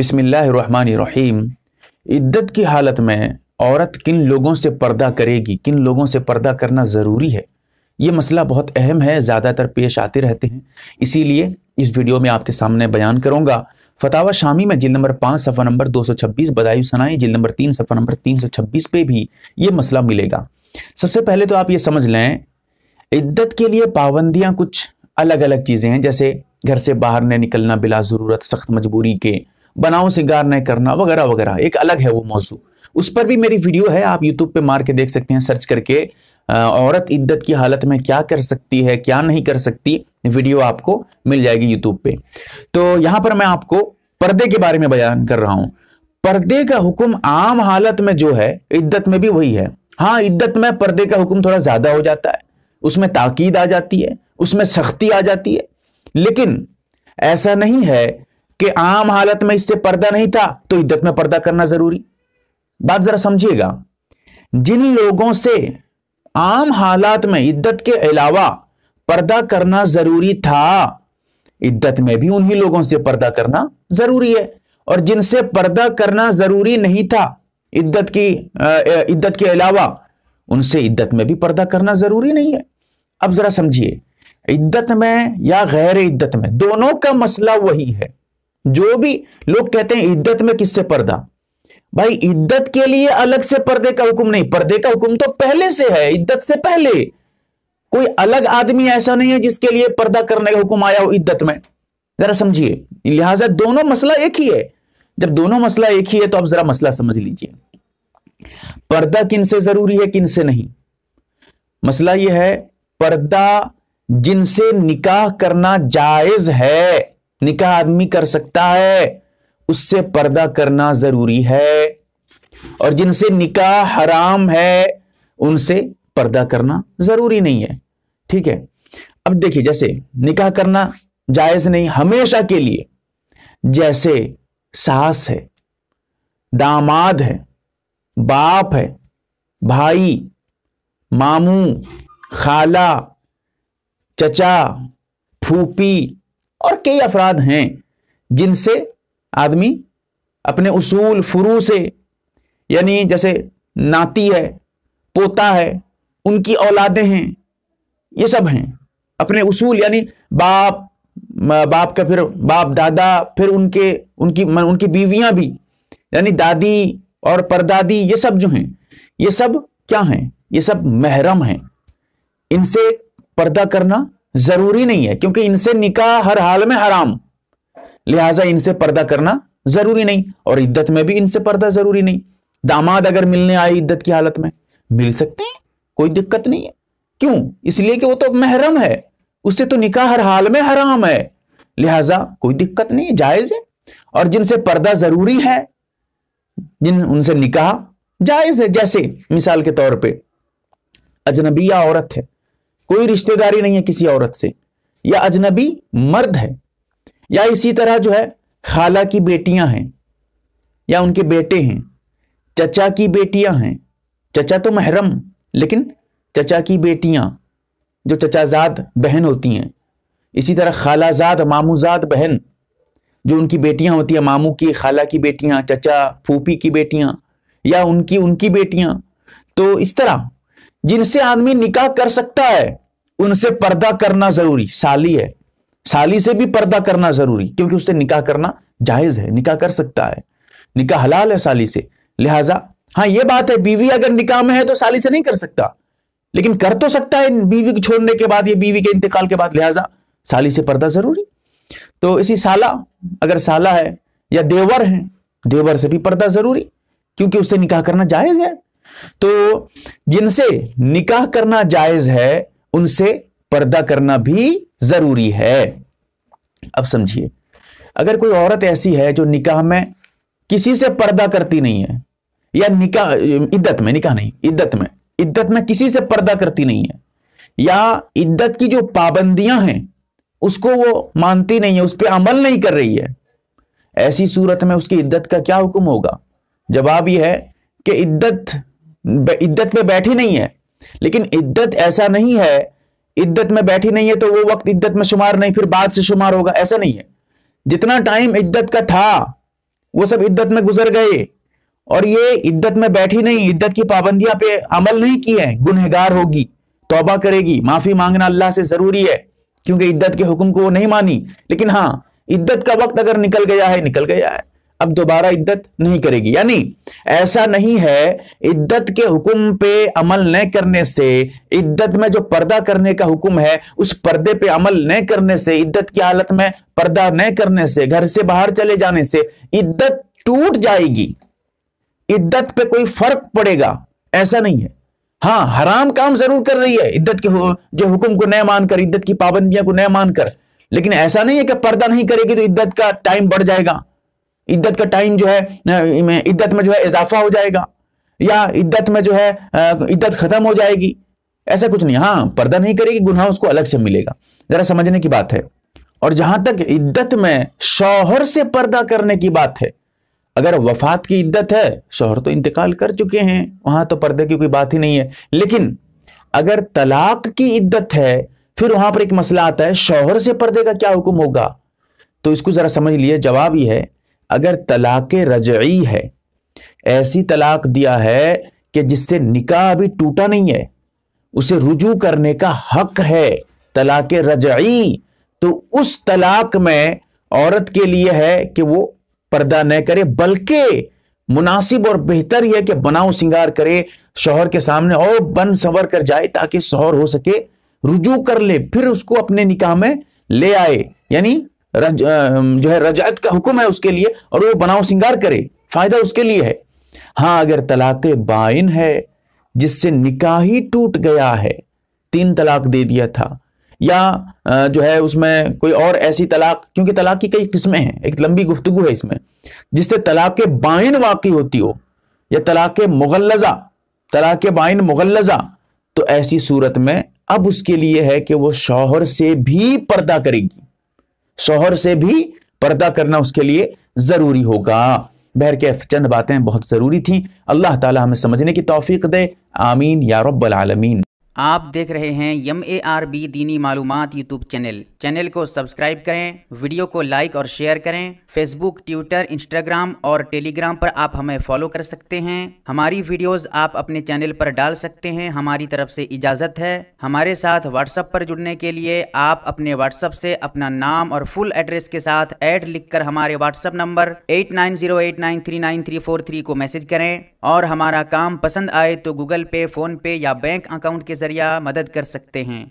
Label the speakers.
Speaker 1: بسم اللہ الرحمن الرحیم۔ عدت کی حالت میں عورت کن لوگوں سے پردہ کرے گی، کن لوگوں سے پردہ کرنا ضروری ہے؟ یہ مسئلہ بہت اہم ہے، زیادہ تر پیش آتے رہتے ہیں۔ اسی لیے اس ویڈیو میں آپ کے سامنے بیان کروں گا۔ فتح شامی میں جلد نمبر پانچ، صفحہ نمبر دو سو چھبیس، بدائی سنائی جلد نمبر تین، صفحہ نمبر تین سو چھبیس پہ بھی یہ مسئلہ ملے گا۔ سب سے پہلے تو آپ یہ سمجھ لیں، عدت کے لیے پابندیاں کچھ الگ الگ چیزیں ہیں، جیسے گھر سے باہر نہ نکلنا بلا ضرورت، سخت مجبوری کے۔ بناؤ سنگار نہ کرنا، وغیرہ وغیرہ۔ ایک الگ ہے وہ موضوع۔ اس پر بھی میری ویڈیو ہے، آپ یوٹیوب پہ مار کے دیکھ سکتے ہیں، سرچ کر کے عورت عدت کی حالت میں کیا کر سکتی ہے، کیا نہیں کر سکتی، ویڈیو آپ کو مل جائے گی یوٹیوب پہ۔ تو یہاں پر میں آپ کو پردے کے بارے میں بیان کر رہا ہوں۔ پردے کا حکم عام حالت میں جو ہے، عدت میں بھی وہی ہے۔ ہاں عدت میں پردے کا حکم تھوڑا زیادہ ہو جاتا ہے۔ اس میں تاکید آ جاتی ہے، اس میں سختی آ جاتی ہے۔ لیکن ایسا نہیں ہے کہ عام حالت میں اس سے پردہ نہیں تھا تو عدت میں پردہ کرنا ضروری۔ بات ذرا سمجھیے گا۔ جن لوگوں سے عام حالات میں عدت کے علاوہ پردہ کرنا ضروری تھا، عدت میں بھی انہی لوگوں سے پردہ کرنا ضروری ہے۔ اور جن سے پردہ کرنا ضروری نہیں تھا، عدت کی عدت کے علاوہ ان سے عدت میں بھی پردہ کرنا ضروری نہیں ہے۔ اب ذرا سمجھیے، عدت میں یا غیر عدت میں دونوں کا مسئلہ وہی ہے۔ جو بھی لوگ کہتے ہیں عدت میں کس سے پردہ؟ بھائی عدت کے لیے الگ سے پردے کا حکم نہیں، پردے کا حکم تو پہلے سے ہے، عدت سے پہلے۔ کوئی الگ آدمی ایسا نہیں ہے جس کے لیے پردہ کرنے کا حکم آیا ہو عدت میں۔ ذرا سمجھیے، لہٰذا دونوں مسئلہ ایک ہی ہے۔ جب دونوں مسئلہ ایک ہی ہے تو اب ذرا مسئلہ سمجھ لیجیے۔ پردہ کن سے ضروری ہے، کن سے نہیں؟ مسئلہ یہ ہے، پردہ جن سے نکاح کرنا جائز ہے۔ نکاح آدمی کر سکتا ہے، اس سے پردہ کرنا ضروری ہے۔ اور جن سے نکاح حرام ہے، ان سے پردہ کرنا ضروری نہیں ہے۔ ٹھیک ہے؟ اب دیکھیے، جیسے نکاح کرنا جائز نہیں، ہمیشہ کے لیے۔ جیسے ساس ہے، داماد ہے، باپ ہے، بھائی، ماموں، خالہ، چچا پھوپی اور کئی افراد ہیں جن سے آدمی اپنے اصول، فرو سے یعنی جیسے ناتی ہے، پوتا ہے، ان کی اولادیں ہیں، یہ سب ہیں۔ اپنے اصول یعنی باپ باپ کا پھر باپ، دادا، پھر ان کے، ان کی ان کی بیویاں بھی یعنی دادی اور پردادی، یہ سب جو ہیں، یہ سب کیا ہیں؟ یہ سب محرم ہیں۔ ان سے پردہ کرنا ضروری نہیں ہے، کیونکہ ان سے نکاح ہر حال میں حرام۔ لہٰذا ان سے پردہ کرنا ضروری نہیں، اور عدت میں بھی ان سے پردہ ضروری نہیں۔ داماد اگر ملنے آئے عدت کی حالت میں، مل سکتے ہیں، کوئی دقت نہیں ہے۔ کیوں؟ اس لیے کہ وہ تو محرم ہے، اس سے تو نکاح ہر حال میں حرام ہے۔ لہٰذا کوئی دقت نہیں ہے جائز ہے۔ اور جن سے پردہ ضروری ہے، جن، ان سے نکاح جائز ہے۔ جیسے مثال کے طور پہ اجنبیہ عورت ہے۔ کوئی رشتہ داری نہیں ہے کسی عورت سے۔ یا اجنبی مرد ہے، یا اسی طرح جو ہے خالہ کی بیٹیاں ہیں، یا ان کے بیٹے ہیں، چچا کی بیٹیاں ہیں۔ چچا تو محرم، لیکن چچا کی بیٹیاں جو چچا زاد بہن ہوتی ہیں۔ اسی طرح خالہ زاد مامو زاد بہن جو ان کی بیٹیاں ہوتی ہیں، ماموں کی، خالہ کی بیٹیاں، چچا پھوپھی کی بیٹیاں، یا ان کی ان کی بیٹیاں۔ تو اس طرح جن سے آدمی نکاح کر سکتا ہے، ان سے پردہ کرنا ضروری، سالی ہے۔ سالی سے بھی پردہ کرنا ضروری، کیونکہ اس سے نکاح کرنا جائز ہے، نکاح کر سکتا ہے۔ نکاح حلال ہے سالی سے، لہٰذا ہاں یہ بات ہے، بیوی اگر نکاح میں ہے تو سالی سے نہیں کر سکتا۔ لیکن کر تو سکتا ہے، بیوی کو چھوڑنے کے بعد، یا بیوی کے انتقال کے بعد، لہٰذا سالی سے پردہ ضروری۔ تو اسی سالہ اگر سالہ ہے یا دیور ہے دیور سے بھی پردہ ضروری، کیونکہ اس سے نکاح کرنا جائز ہے۔ تو جن سے نکاح کرنا جائز ہے، ان سے پردہ کرنا بھی ضروری ہے۔ اب سمجھیے، اگر کوئی عورت ایسی ہے جو نکاح میں کسی سے پردہ کرتی نہیں ہے، یا نکاح، عدت میں، نکاح نہیں، عدت میں عدت میں کسی سے پردہ کرتی نہیں ہے، یا عدت کی جو پابندیاں ہیں، اس کو وہ مانتی نہیں ہے، اس پہ عمل نہیں کر رہی ہے، ایسی صورت میں اس کی عدت کا کیا حکم ہوگا؟ جواب یہ ہے کہ عدت عدت میں بیٹھی نہیں ہے۔ لیکن عدت ایسا نہیں ہے، عدت میں بیٹھی نہیں ہے تو وہ وقت عدت میں شمار نہیں، پھر بعد سے شمار ہوگا، ایسا نہیں ہے۔ جتنا ٹائم عدت کا تھا، وہ سب عدت میں گزر گئے۔ اور یہ عدت میں بیٹھی نہیں، عدت کی پابندیاں پہ عمل نہیں کی ہے گنہگار ہوگی، توبہ کرے گی۔ معافی مانگنا اللہ سے ضروری ہے، کیونکہ عدت کے حکم کو وہ نہیں مانی۔ لیکن ہاں عدت کا وقت اگر نکل گیا ہے، نکل گیا ہے۔ اب دوبارہ عدت نہیں کرے گی۔ یعنی ایسا نہیں ہے، عدت کے حکم پہ عمل نہ کرنے سے، عدت میں جو پردہ کرنے کا حکم ہے، اس پردے پہ عمل نہ کرنے سے، عدت کی حالت میں پردہ نہ کرنے سے، گھر سے باہر چلے جانے سے عدت ٹوٹ جائے گی۔ عدت پہ کوئی فرق پڑے گا۔ ایسا نہیں ہے۔ ہاں حرام کام ضرور کر رہی ہے۔ عدت کے جو حکم کو نہ مان کر، عدت کی پابندیاں کو نہ مان کر۔ لیکن ایسا نہیں ہے کہ پردہ نہیں کرے گی تو عدت کا ٹائم بڑھ جائے گا۔ عدت کا ٹائم جو ہے عدت میں جو ہے اضافہ ہو جائے گا، یا عدت میں جو ہے عدت ختم ہو جائے گی، ایسا کچھ نہیں۔ ہاں پردہ نہیں کرے گی، گناہ اس کو الگ سے ملے گا۔ ذرا سمجھنے کی بات ہے۔ اور جہاں تک عدت میں شوہر سے پردہ کرنے کی بات ہے، اگر وفات کی عدت ہے، شوہر تو انتقال کر چکے ہیں، وہاں تو پردے کی کوئی بات ہی نہیں ہے۔ لیکن اگر طلاق کی عدت ہے، پھر وہاں پر ایک مسئلہ آتا ہے، شوہر سے پردے کا کیا حکم ہوگا؟ تو اس کو ذرا سمجھ لیے جواب ہی ہے اگر طلاق رجعی ہے، ایسی طلاق دیا ہے کہ جس سے نکاح ابھی ٹوٹا نہیں ہے، اسے رجوع کرنے کا حق ہے طلاق رجعی، تو اس طلاق میں عورت کے لیے ہے کہ وہ پردہ نہ کرے، بلکہ مناسب اور بہتر یہ کہ بناؤ سنگار کرے، شوہر کے سامنے اور بن سنور کر جائے تاکہ شوہر ہو سکے، رجوع کر لے، پھر اس کو اپنے نکاح میں لے آئے یعنی رج جو ہے رجعت کا حکم ہے اس کے لیے اور وہ بناؤ سنگار کرے، فائدہ اس کے لیے ہے۔ ہاں اگر طلاق بائن ہے، جس سے نکاح ہی ٹوٹ گیا ہے، تین طلاق دے دیا تھا، یا جو ہے اس میں کوئی اور ایسی طلاق، کیونکہ طلاق کی کئی قسمیں ہیں، ایک لمبی گفتگو ہے اس میں، جس سے طلاق بائن واقع ہوتی ہو، یا طلاق مغلزہ طلاق بائن مغلزہ تو ایسی صورت میں اب اس کے لیے ہے کہ وہ شوہر سے بھی پردہ کرے گی۔ شوہر سے بھی پردہ کرنا اس کے لیے ضروری ہوگا۔ بہر کے چند باتیں بہت ضروری تھیں۔ اللہ تعالی ہمیں سمجھنے کی توفیق دے۔ آمین۔ یا رب العالمین۔
Speaker 2: آپ دیکھ رہے ہیں یم اے آر بی دینی معلومات یوٹیوب چینل۔ چینل کو سبسکرائب کریں، ویڈیو کو لائک اور شیئر کریں۔ فیس بک ٹویٹر انسٹاگرام اور ٹیلی گرام پر آپ ہمیں فالو کر سکتے ہیں۔ ہماری ویڈیوز آپ اپنے چینل پر ڈال سکتے ہیں۔ ہماری طرف سے اجازت ہے۔ ہمارے ساتھ واٹس اپ پر جڑنے کے لیے آپ اپنے واٹس اپ سے اپنا نام اور فل ایڈریس کے ساتھ ایڈ لکھ کر ہمارے WhatsApp number eight nine zero eight nine three nine three four three کو میسج کریں۔ اور ہمارا کام پسند آئے تو گوگل پے، فون پے یا بینک اکاؤنٹ کے ذریعہ مدد کر سکتے ہیں۔